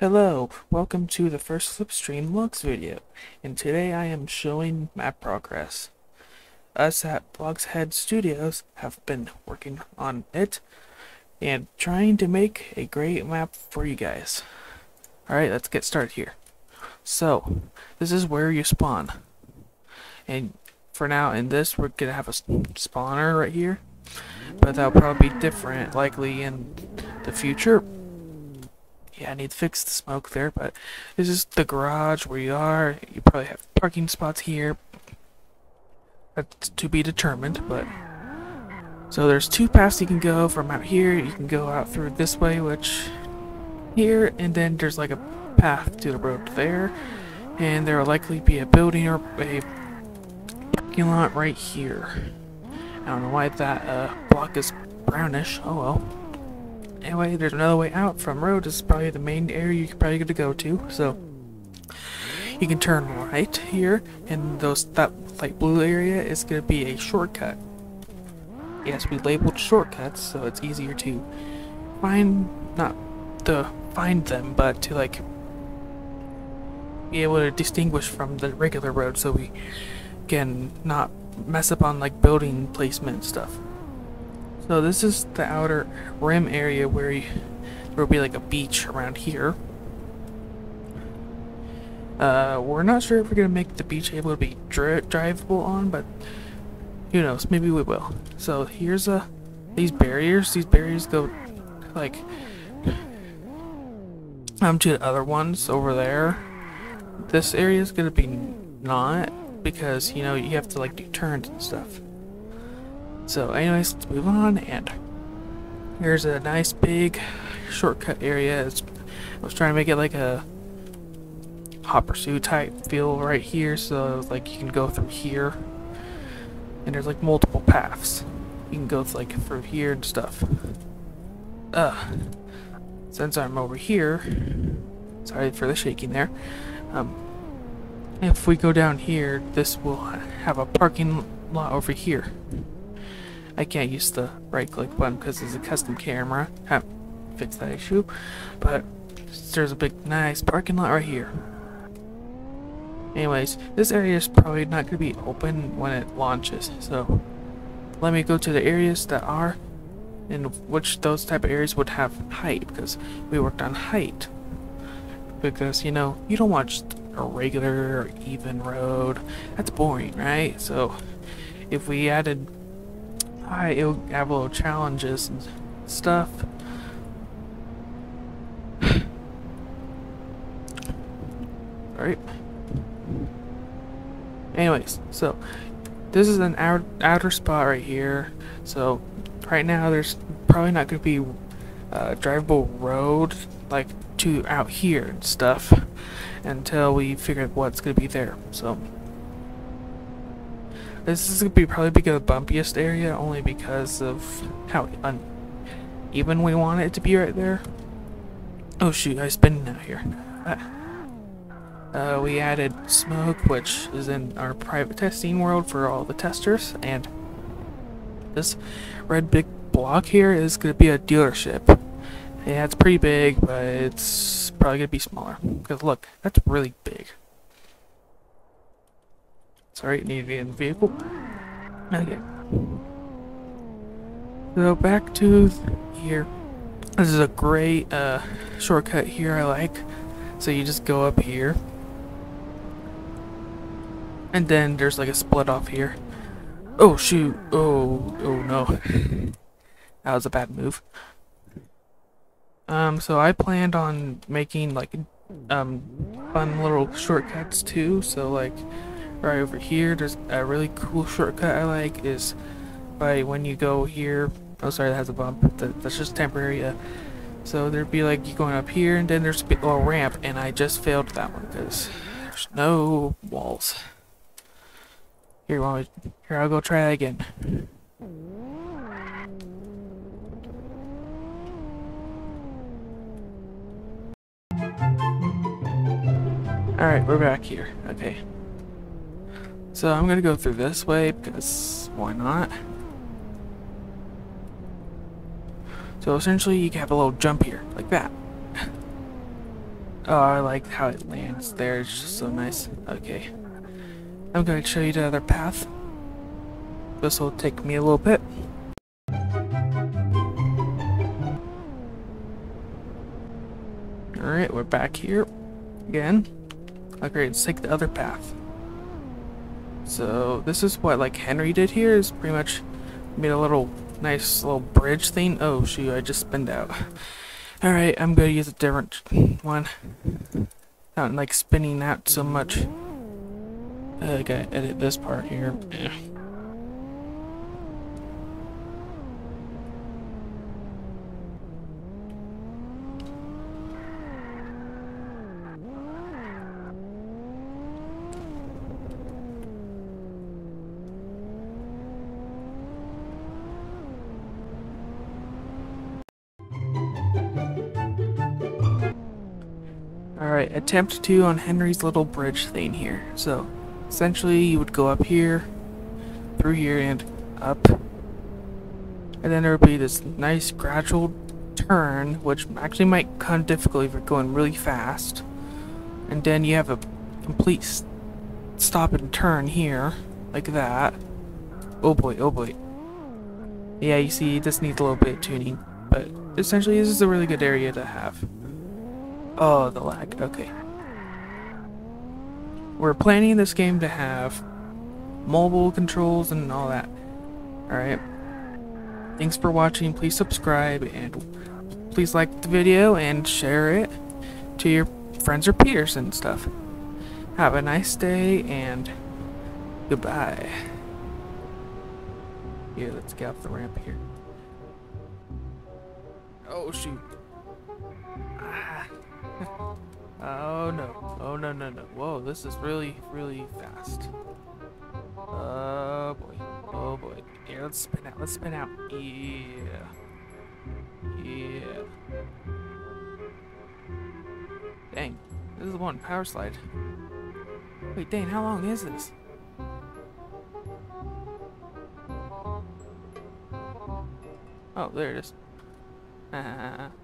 Hello, welcome to the first Slipstream Logs video, and today I am showing map progress. Us at Bloxhead Studios have been working on it, and trying to make a great map for you guys. Alright, let's get started here. So, this is where you spawn. And for now, in this, we're gonna have a spawner right here, but that'll probably be different, likely in the future yeah, I need to fix the smoke there, but this is the garage where you are. You probably have parking spots here. That's to be determined, but... So there's two paths you can go from out here. You can go out through this way, which... Here, and then there's like a path to the road there. And there will likely be a building or a parking lot right here. I don't know why that uh, block is brownish. Oh well. Anyway, there's another way out from road. This is probably the main area you're probably going to go to. So you can turn right here, and those that light blue area is going to be a shortcut. Yes, we labeled shortcuts, so it's easier to find not to find them, but to like be able to distinguish from the regular road, so we can not mess up on like building placement stuff. So this is the outer rim area where you, there will be like a beach around here. Uh, we're not sure if we're to make the beach able to be dri drivable on, but who knows, maybe we will. So here's a, uh, these barriers, these barriers go like um, to the other ones over there. This area is to be not because, you know, you have to like do turns and stuff. So anyways, let's move on, and here's a nice big shortcut area. It's, I was trying to make it like a hot pursuit type feel right here, so like you can go through here, and there's like multiple paths. You can go like through here and stuff. Uh, since I'm over here, sorry for the shaking there, um, if we go down here, this will have a parking lot over here. I can't use the right click button because it's a custom camera. Have fixed that issue. But there's a big nice parking lot right here. Anyways, this area is probably not going to be open when it launches. So let me go to the areas that are in which those type of areas would have height because we worked on height. Because, you know, you don't want a regular or even road. That's boring, right? So if we added Hi, it'll have a little challenges and stuff. Alright. Anyways, so this is an outer, outer spot right here. So right now there's probably not going to be a drivable road like to out here and stuff until we figure out what's to be there. So this is to be probably be the bumpiest area only because of how uneven we want it to be right there. Oh shoot, I spin out here. Uh, uh, we added smoke, which is in our private testing world for all the testers, and this red big block here is going to be a dealership. Yeah, it's pretty big, but it's probably going to be smaller. Because look, that's really big. Sorry, need to be in the vehicle. Okay. So back to here. This is a great uh, shortcut here I like. So you just go up here. And then there's like a split off here. Oh shoot. Oh, oh no. That was a bad move. Um, so I planned on making like um fun little shortcuts too. So like right over here there's a really cool shortcut I like is by when you go here oh sorry that has a bump that, that's just temporary uh, so there'd be like you going up here and then there's a little ramp and I just failed that one because there's no walls here, here I'll go try that again Alright, we're back here. Okay. So I'm gonna go through this way because why not? So essentially you can have a little jump here, like that. Oh, I like how it lands there, it's just so nice. Okay. I'm to show you the other path. This will take me a little bit. Alright, we're back here again. Okay, let's take the other path. So this is what like Henry did here is pretty much made a little nice little bridge thing. Oh shoot, I just spinned out. Alright, I'm gonna use a different one. Not like spinning out so much. I gotta edit this part here. Yeah. Attempt two on Henry's little bridge thing here. So, essentially you would go up here, through here, and up. And then there would be this nice gradual turn, which actually might come difficult if you're going really fast. And then you have a complete stop and turn here, like that. Oh boy, oh boy. Yeah, you see, this needs a little bit of tuning, but essentially this is a really good area to have. Oh, the lag. Okay. We're planning this game to have mobile controls and all that. Alright. Thanks for watching. Please subscribe and please like the video and share it to your friends or peers and stuff. Have a nice day and goodbye. Yeah, let's get off the ramp here. Oh shoot. Oh no. Oh no no no. Whoa, this is really, really fast. Oh boy. Oh boy. Here, let's spin out. Let's spin out. Yeah. Yeah. Dang. This is the one. Power slide. Wait, dang, how long is this? Oh, there it is.